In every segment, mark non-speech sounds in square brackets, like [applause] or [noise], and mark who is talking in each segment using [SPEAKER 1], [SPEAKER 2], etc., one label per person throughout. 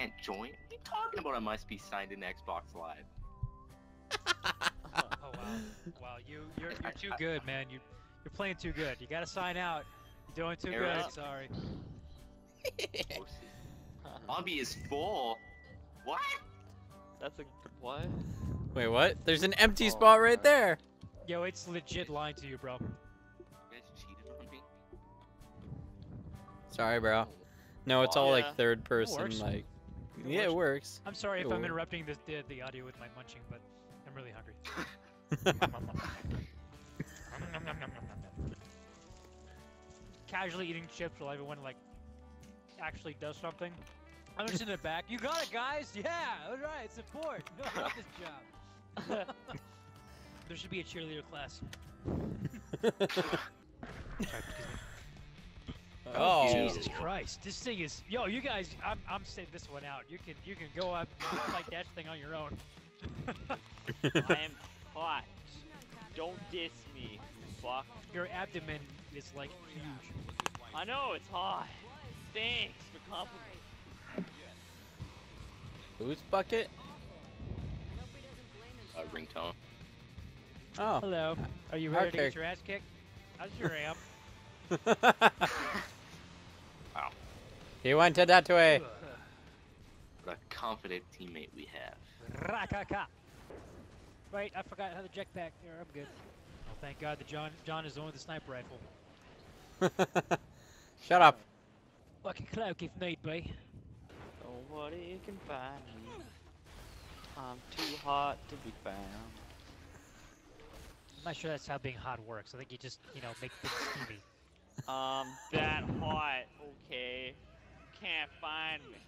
[SPEAKER 1] can't join? What are you talking about? I must be signed in Xbox Live.
[SPEAKER 2] Oh, oh wow, wow, you you're you're too good, man. You you're playing too good. You gotta sign out. You're doing too
[SPEAKER 1] Era.
[SPEAKER 2] good. Sorry. [laughs]
[SPEAKER 1] Posted. Lobby is full. What?
[SPEAKER 3] That's a what?
[SPEAKER 4] Wait, what? There's an empty
[SPEAKER 3] Oh,
[SPEAKER 4] spot right
[SPEAKER 3] God.
[SPEAKER 4] there.
[SPEAKER 2] Yo, it's legit lying to you, bro.
[SPEAKER 1] You guys cheated on me?
[SPEAKER 4] Sorry, bro. No, it's oh, all
[SPEAKER 3] Yeah.
[SPEAKER 4] like third person, like.
[SPEAKER 2] It
[SPEAKER 4] yeah, it
[SPEAKER 2] works.
[SPEAKER 4] works.
[SPEAKER 2] I'm sorry if
[SPEAKER 4] Cool.
[SPEAKER 2] I'm interrupting the, the the audio with my munching, but I'm really hungry. [laughs] Casually eating chips while everyone like actually does something. I'm just in the back. You got it, guys. Yeah, all right. Support. No, I love this job. [laughs] there should be a cheerleader class. [laughs] Sorry, excuse me.
[SPEAKER 4] Oh.
[SPEAKER 2] Jesus Christ, this thing is yo. You guys, I'm I'm sitting this one out. You can you can go up and fight that thing on your own. [laughs]
[SPEAKER 3] I am hot. Don't diss me, fuck.
[SPEAKER 2] Your abdomen is like huge.
[SPEAKER 3] I know it's hot. Thanks for complimenting.
[SPEAKER 4] Whose bucket?
[SPEAKER 1] Uh, ringtone.
[SPEAKER 4] Oh.
[SPEAKER 2] Hello. Are you
[SPEAKER 4] Our
[SPEAKER 2] ready to get your ass kicked? I sure am. [laughs]
[SPEAKER 1] Wow.
[SPEAKER 4] he went to that way.
[SPEAKER 1] What a confident teammate we have.
[SPEAKER 2] Rakaka. Wait, I forgot how to jetpack. There, I'm good. Oh, thank God that John John is the one with the sniper rifle. [laughs]
[SPEAKER 4] Shut up.
[SPEAKER 2] Fucking cloak if need be.
[SPEAKER 3] Nobody can find me. I'm too hot to be found.
[SPEAKER 2] I'm not sure that's how being hot works. I think you just, you know, make things [laughs] steamy.
[SPEAKER 3] Um, that hot. Okay. Can't find me.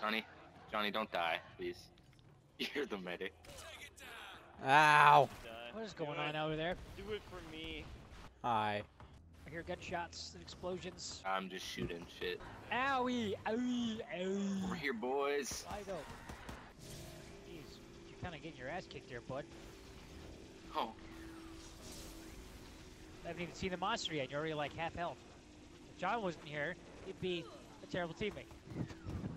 [SPEAKER 1] Johnny, Johnny, don't die, please. [laughs] You're the medic.
[SPEAKER 4] Ow.
[SPEAKER 2] What is going on over there?
[SPEAKER 3] Do it for me.
[SPEAKER 4] Hi.
[SPEAKER 2] I hear gunshots and explosions.
[SPEAKER 1] I'm just shooting shit.
[SPEAKER 2] Owie! Owie! Owie!
[SPEAKER 1] Over here, boys.
[SPEAKER 2] I go. Jeez, you're kind of getting your ass kicked there, bud.
[SPEAKER 1] Oh,
[SPEAKER 2] I haven't even seen the monster yet. You're already like half health. If John wasn't here, he'd be a terrible teammate.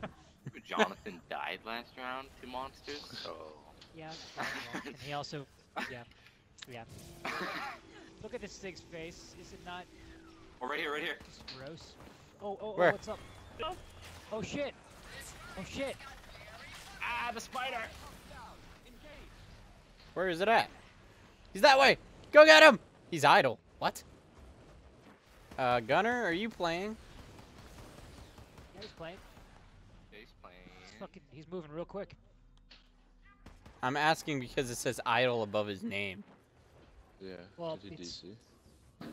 [SPEAKER 2] [laughs]
[SPEAKER 1] Jonathan died last round to monsters, so.
[SPEAKER 2] Yeah. and he also, yeah, yeah. [laughs] Look at this thing's face. Is it not
[SPEAKER 1] Oh, right here, right here.
[SPEAKER 2] just gross? Oh, oh,
[SPEAKER 4] Where?
[SPEAKER 2] oh, what's up? Oh shit! Oh shit!
[SPEAKER 1] Ah, the spider!
[SPEAKER 4] Where is it at? He's that way. Go get him. He's idle. What? Uh, Gunner, are you playing?
[SPEAKER 2] Yeah, he's playing.
[SPEAKER 1] He's playing.
[SPEAKER 2] He's fucking. He's moving real quick.
[SPEAKER 4] I'm asking because it says idle above his name.
[SPEAKER 5] Yeah,
[SPEAKER 2] Well, it's-
[SPEAKER 5] DC?
[SPEAKER 1] I'm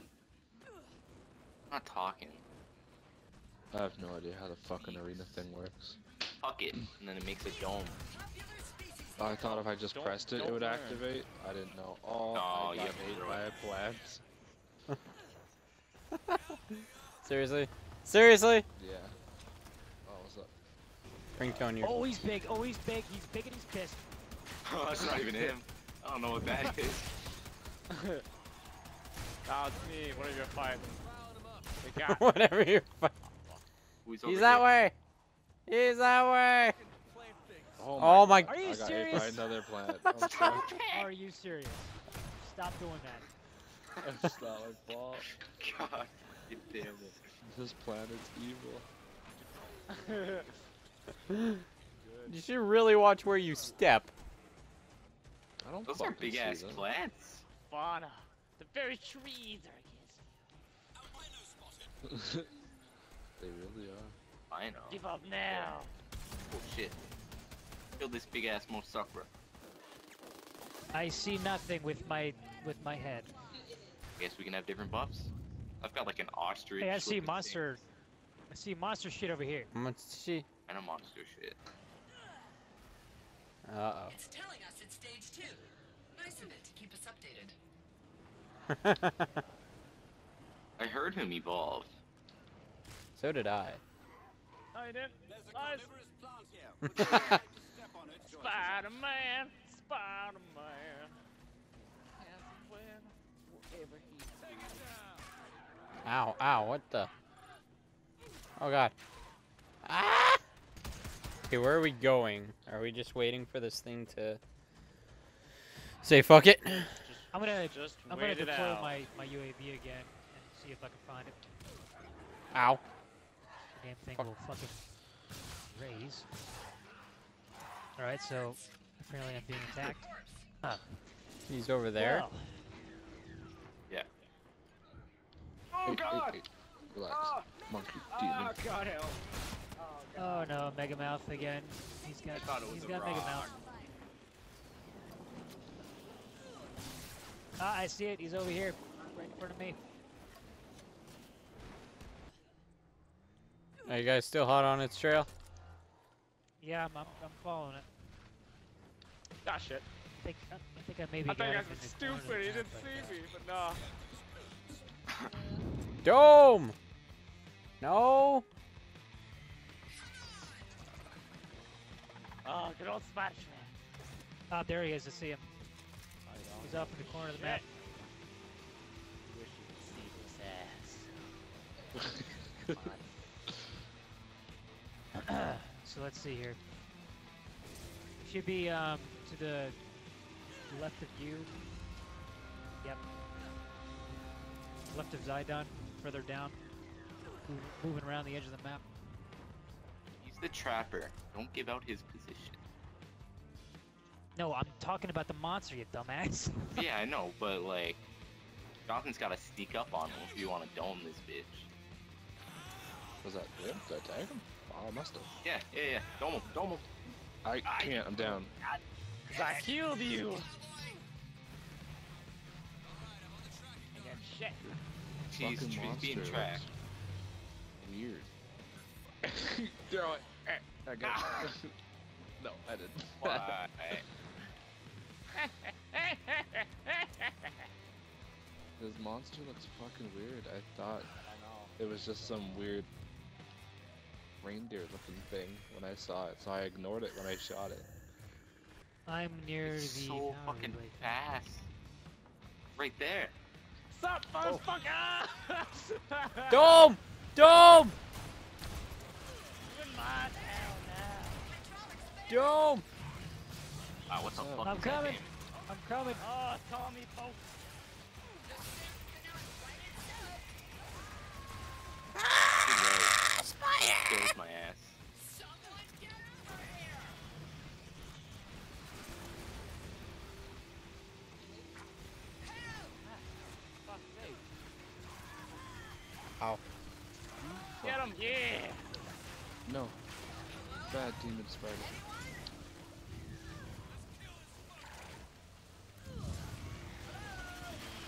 [SPEAKER 1] not talking.
[SPEAKER 5] I have no idea how the fucking arena thing works.
[SPEAKER 1] Fuck it, and then it makes a dome.
[SPEAKER 5] I thought if I just
[SPEAKER 3] Don't-
[SPEAKER 5] pressed it, it would
[SPEAKER 3] learn.
[SPEAKER 5] activate. I didn't know. Oh,
[SPEAKER 1] No,
[SPEAKER 5] I
[SPEAKER 1] you
[SPEAKER 5] got
[SPEAKER 1] have to
[SPEAKER 5] ate
[SPEAKER 1] throw
[SPEAKER 5] by
[SPEAKER 1] it.
[SPEAKER 5] a plant. [laughs]
[SPEAKER 4] Seriously? Seriously?
[SPEAKER 5] Yeah. Oh.
[SPEAKER 4] Ringtone your.
[SPEAKER 2] Oh, he's big. Oh, he's big. He's big and he's pissed. [laughs]
[SPEAKER 1] Oh, that's not even him. I don't know what that is. [laughs]
[SPEAKER 3] Nah, it's me. What are [laughs] you fighting?
[SPEAKER 4] Whatever you.
[SPEAKER 1] Who's
[SPEAKER 4] He's
[SPEAKER 1] over
[SPEAKER 4] that way. He's that way.
[SPEAKER 5] Oh
[SPEAKER 4] Oh my.
[SPEAKER 2] Are you
[SPEAKER 5] I got ate by
[SPEAKER 2] serious?
[SPEAKER 5] another plant. I'm sorry.
[SPEAKER 2] Are you serious? Stop doing that.
[SPEAKER 5] It's not my fault.
[SPEAKER 1] God, you damn it.
[SPEAKER 5] This planet's evil. [laughs]
[SPEAKER 4] You should really watch where you step.
[SPEAKER 5] I don't
[SPEAKER 1] Those are big ass
[SPEAKER 5] them.
[SPEAKER 1] plants.
[SPEAKER 3] Fauna. The very trees are against me. [laughs]
[SPEAKER 5] they really are.
[SPEAKER 1] I know.
[SPEAKER 3] Give up now.
[SPEAKER 1] Oh shit. Kill this big ass Mosakra.
[SPEAKER 2] I see nothing with my with my head.
[SPEAKER 1] I Guess we can have different buffs. I've got like an ostrich.
[SPEAKER 2] Hey, I see
[SPEAKER 1] looking
[SPEAKER 2] monster. I see monster shit over here.
[SPEAKER 4] How much she?
[SPEAKER 1] Thing. And a monster shit.
[SPEAKER 4] Uh oh.
[SPEAKER 6] It's telling us it's stage two. Nice of it to keep us updated. [laughs]
[SPEAKER 1] I heard him evolve.
[SPEAKER 4] so did I.
[SPEAKER 3] I didn't. I Spider-Man. Spider-Man. And when, wherever he
[SPEAKER 4] Ow! Ow! What the? Oh god. Okay, where are we going? Are we just waiting for this thing to say fuck it?
[SPEAKER 2] I'm gonna
[SPEAKER 3] Just
[SPEAKER 2] I'm gonna deploy my my UAV again and see if I can find it.
[SPEAKER 4] Ow.
[SPEAKER 2] The damn thing
[SPEAKER 4] Fuck.
[SPEAKER 2] will fucking raise. All right, so apparently I'm being attacked.
[SPEAKER 4] He's over there.
[SPEAKER 2] Well,
[SPEAKER 1] Oh
[SPEAKER 5] Hey,
[SPEAKER 1] god!
[SPEAKER 5] hey, hey, relax.
[SPEAKER 1] Ah!
[SPEAKER 5] Monkey
[SPEAKER 1] Ah,
[SPEAKER 5] demon.
[SPEAKER 1] god help!
[SPEAKER 2] Oh no, Mega Mouth again. He's got
[SPEAKER 1] thought it was
[SPEAKER 2] he's got Mega. Mouth. Ah, I see it. He's over here, right in front of me.
[SPEAKER 4] Are you guys still hot on its trail?
[SPEAKER 2] Yeah, I'm I'm, I'm following it.
[SPEAKER 3] Ah, shit.
[SPEAKER 2] I think I, I think I maybe
[SPEAKER 3] I
[SPEAKER 2] got
[SPEAKER 3] thought you guys were
[SPEAKER 2] the corner of
[SPEAKER 3] stupid.
[SPEAKER 2] the
[SPEAKER 3] He didn't see
[SPEAKER 2] uh,
[SPEAKER 3] me, but nah.
[SPEAKER 4] Dome! [laughs] No!
[SPEAKER 3] Oh, good old Smash Man.
[SPEAKER 2] Ah, there he is. I see him. He's up in the corner of the map.
[SPEAKER 3] Wish you could see this ass.
[SPEAKER 2] so let's see here. Should be um to the left of you. Yep. Left of Zidon, further down. Moving around the edge of the map.
[SPEAKER 1] He's the trapper. Don't give out his position.
[SPEAKER 2] No, I'm talking about the monster, you dumbass. [laughs]
[SPEAKER 1] yeah, I know, but like, Jonathan's gotta sneak up on him if you want to dome this bitch.
[SPEAKER 5] Was that him? Did I tag him? Oh, I must have.
[SPEAKER 1] Yeah, yeah, yeah. Dome him, dome him.
[SPEAKER 5] I can't. I'm down.
[SPEAKER 3] I killed you. I got shit.
[SPEAKER 1] She's,
[SPEAKER 5] Fucking
[SPEAKER 1] she's being tracked.
[SPEAKER 5] Weird. [laughs] Throw it. I got ah. [laughs] No, I didn't.
[SPEAKER 1] Why? [laughs]
[SPEAKER 5] This monster looks fucking weird. I thought it was just some weird reindeer looking thing when I saw it, so I ignored it when I shot it.
[SPEAKER 2] I'm near
[SPEAKER 1] It's
[SPEAKER 2] the
[SPEAKER 1] so fucking
[SPEAKER 2] relay.
[SPEAKER 1] fast. Right there.
[SPEAKER 3] Stop,
[SPEAKER 1] Oh.
[SPEAKER 3] motherfucker!
[SPEAKER 4] Dome! Dome!
[SPEAKER 3] You're mine hell now.
[SPEAKER 4] Dome!
[SPEAKER 1] Wow, ah, what the
[SPEAKER 5] What's
[SPEAKER 1] fuck
[SPEAKER 2] I'm
[SPEAKER 1] is that
[SPEAKER 2] coming.
[SPEAKER 1] game?
[SPEAKER 2] I'm coming.
[SPEAKER 3] Oh, Tommy Pope.
[SPEAKER 1] Kills ah, my ass.
[SPEAKER 3] Fuck.
[SPEAKER 4] Ow.
[SPEAKER 3] Get him, yeah!
[SPEAKER 5] No. Bad demon spider.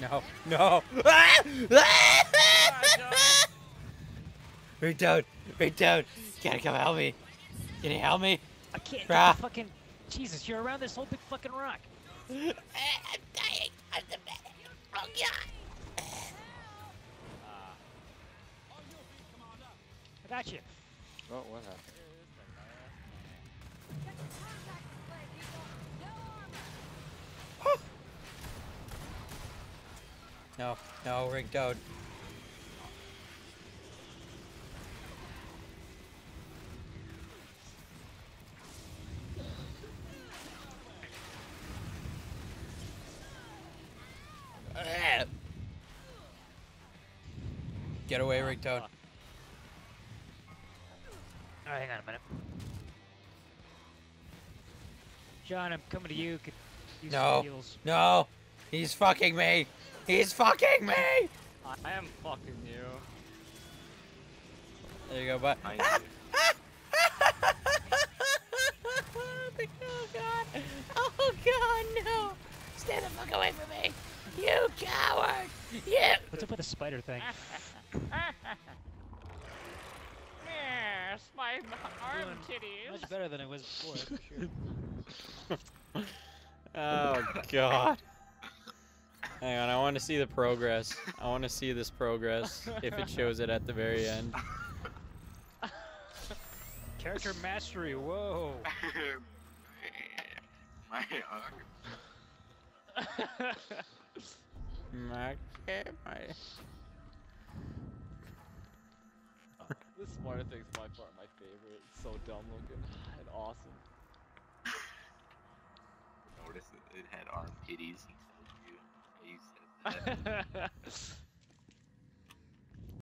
[SPEAKER 4] No. No! Right down! Right down! Gotta come help me! Can you help me?
[SPEAKER 2] I can't.
[SPEAKER 4] Brah.
[SPEAKER 2] Fucking Jesus! You're around this whole big fucking rock.
[SPEAKER 4] I'm dying! I'm the medic! Oh god!
[SPEAKER 2] I got you.
[SPEAKER 5] Oh, what happened?
[SPEAKER 4] No, no, rigged out. Ah. Get away, rigged out.
[SPEAKER 2] All right, hang on a minute. John, I'm coming to you. Could use
[SPEAKER 4] No. No! He's fucking me! He's fucking me!
[SPEAKER 3] I am fucking you.
[SPEAKER 4] There you go, bud.
[SPEAKER 1] I [laughs]
[SPEAKER 4] oh god! Oh god, no! Stay the fuck away from me! You coward! You!
[SPEAKER 2] What's up with the spider thing?
[SPEAKER 3] Yes, my arm
[SPEAKER 2] Doing
[SPEAKER 3] titties.
[SPEAKER 2] Much better than it was before, for sure. [laughs]
[SPEAKER 4] Oh god. Hang on, I want to see the progress. I want to see this progress if it shows it at the very end.
[SPEAKER 2] Character mastery. Whoa.
[SPEAKER 1] my arm.
[SPEAKER 4] My, my,
[SPEAKER 3] this Sparta thing's by far my favorite. It's so dumb looking and awesome.
[SPEAKER 1] Notice it, it had arm titties. He. That. [laughs]